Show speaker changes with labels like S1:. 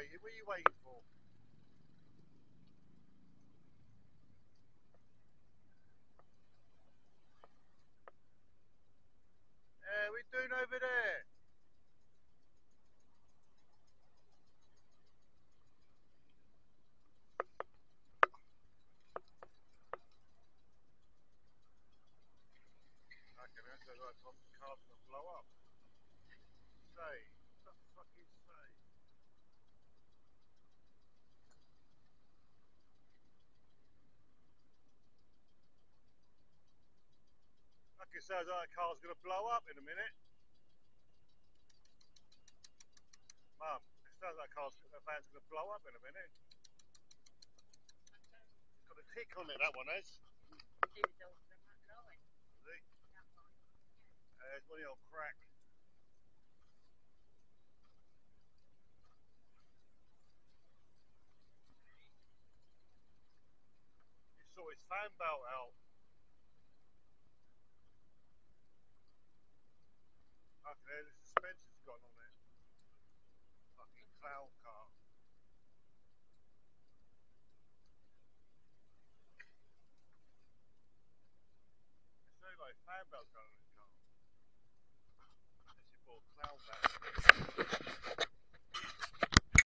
S1: waiting. What are you waiting for? Yeah, we doing over there? Fucking hell, so like Tom's car's gonna blow up. Say, what the fucking say? Fucking sounds like that car's gonna blow up in a minute. Mum, it sounds like car's, that van's gonna blow up in a minute. It's got a tick on it, that one? Uh, it's one old crack. Saw his fan belt out. Fucking hell, the suspension's gone on it. Fucking clown car. It's like fan